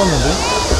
봤는데?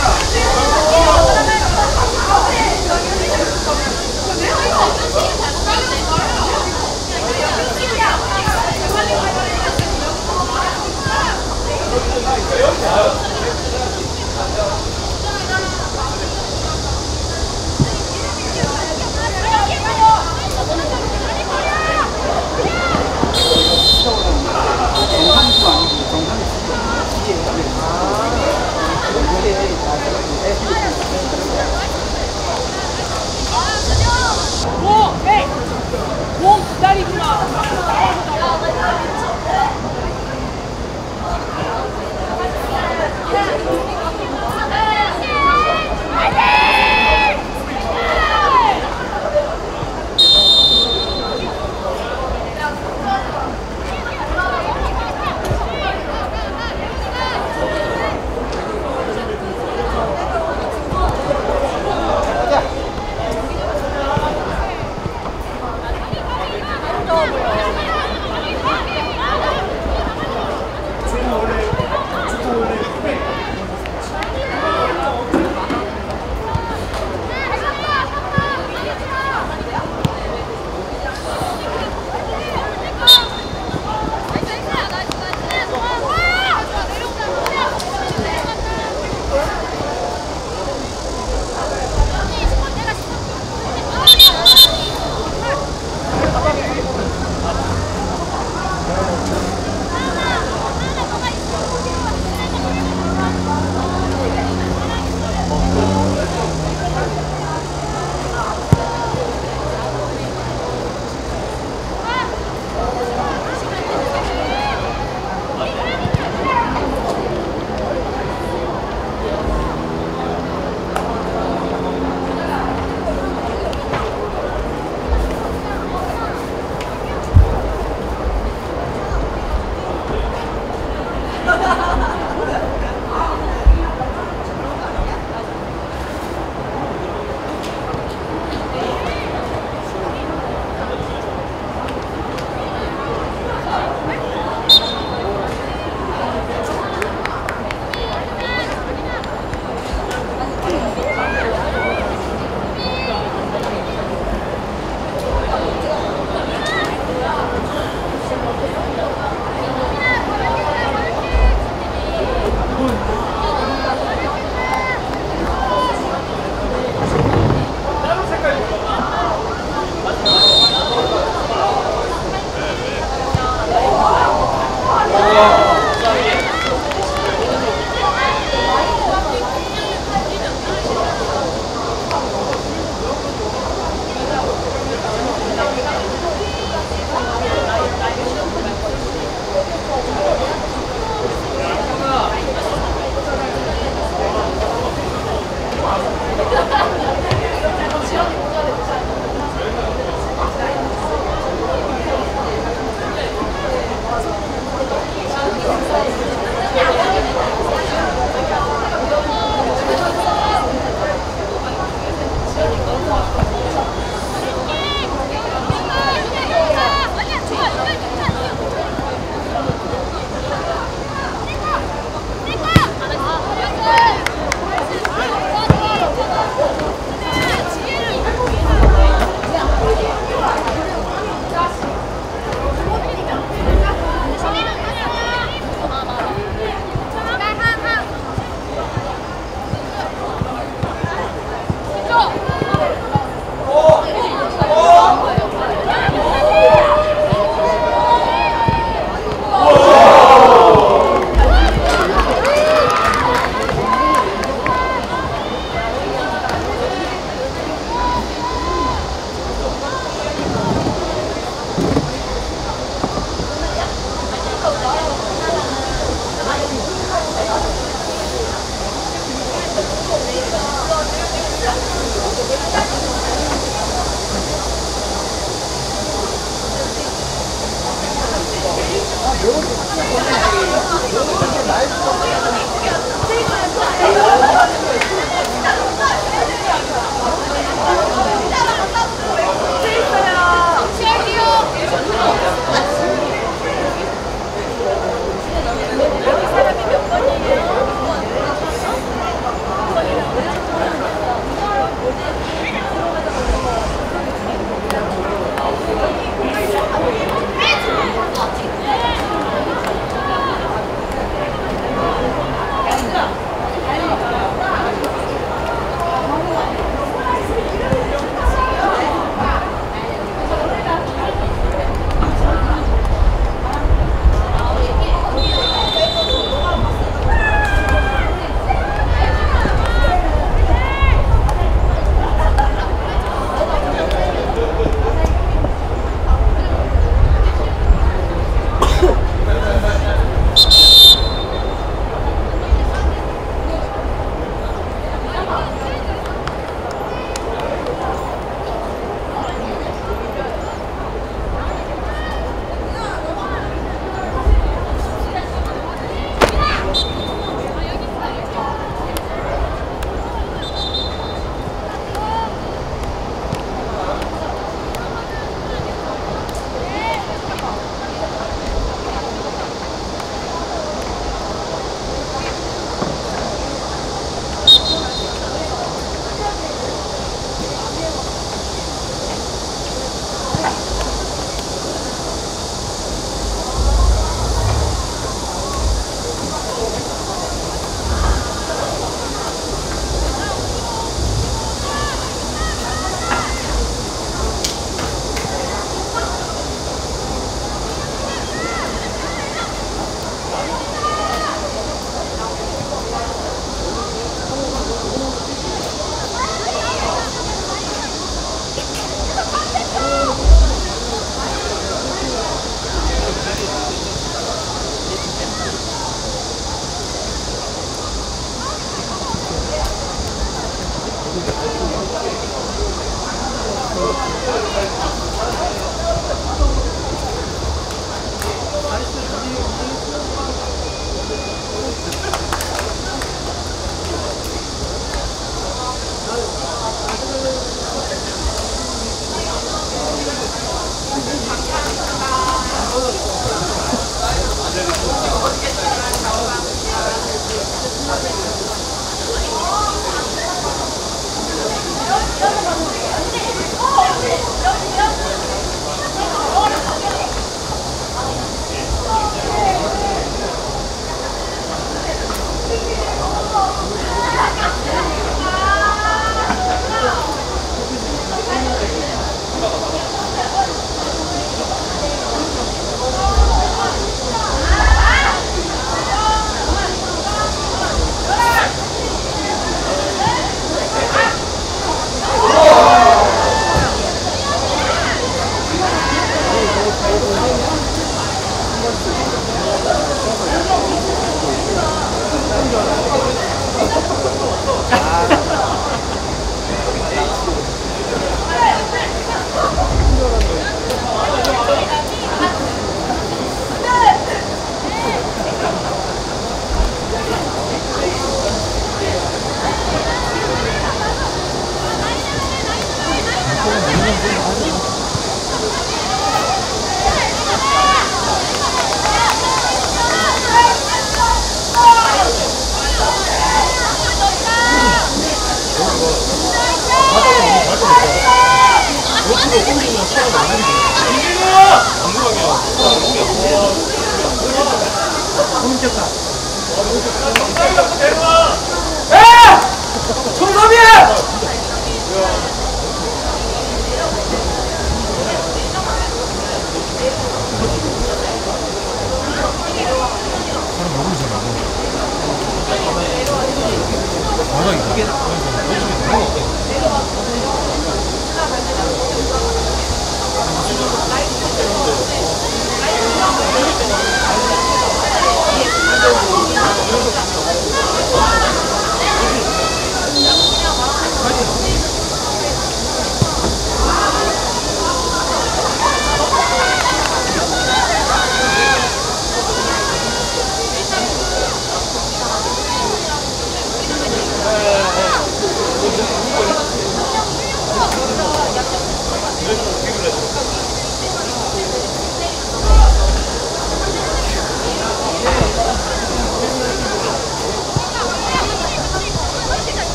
哪里去了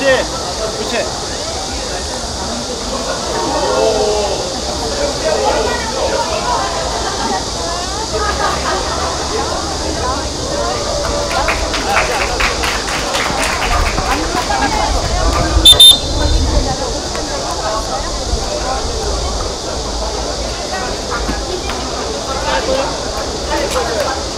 씨, 그렇지. 나올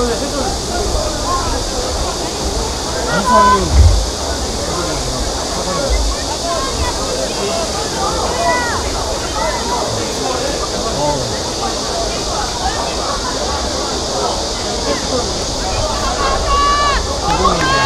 이거는 해결 이상이 이거는 아,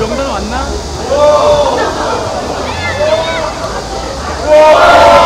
윤 왔나? 농담이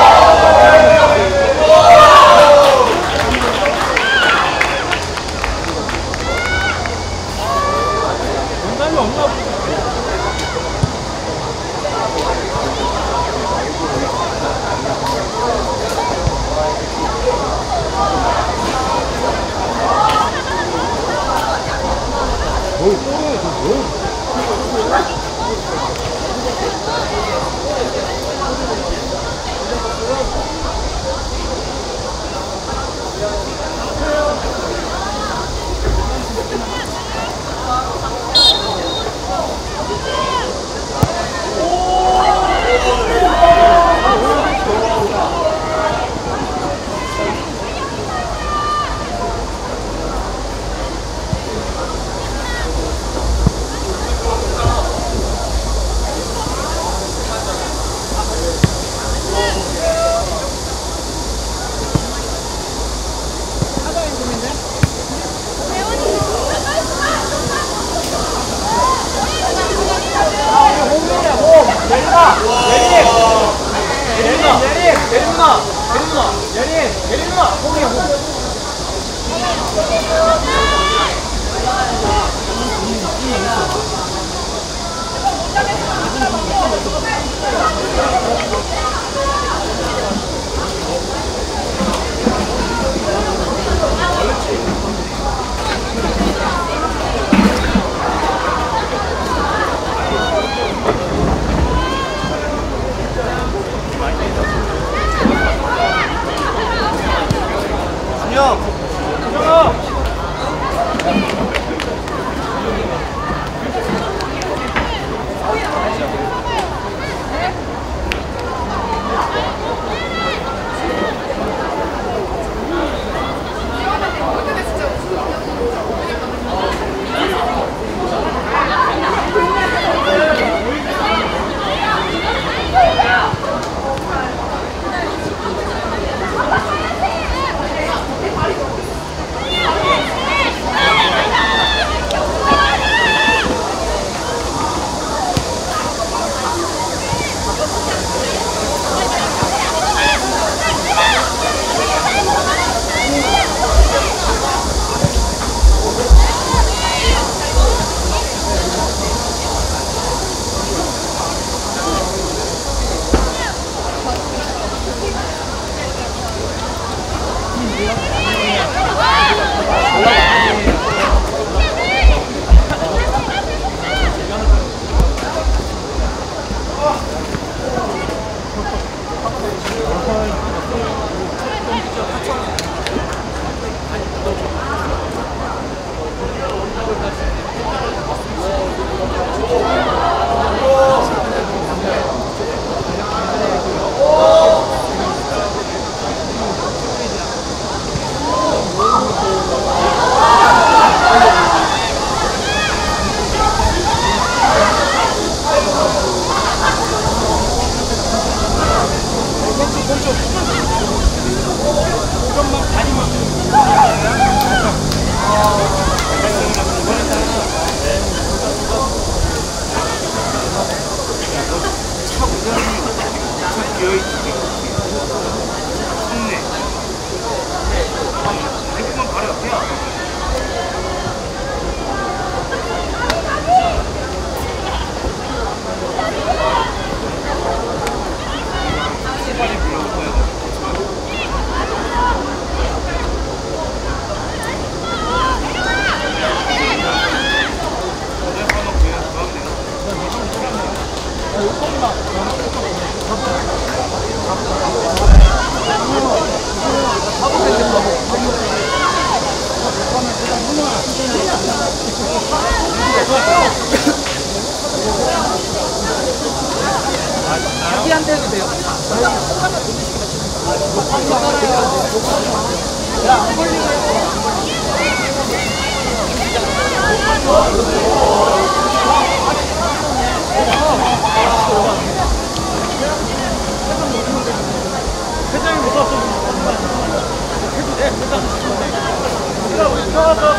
아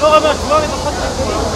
들어가면 중앙에서 사진 찍고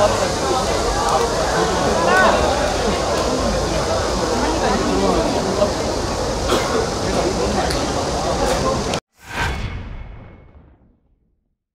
맞다.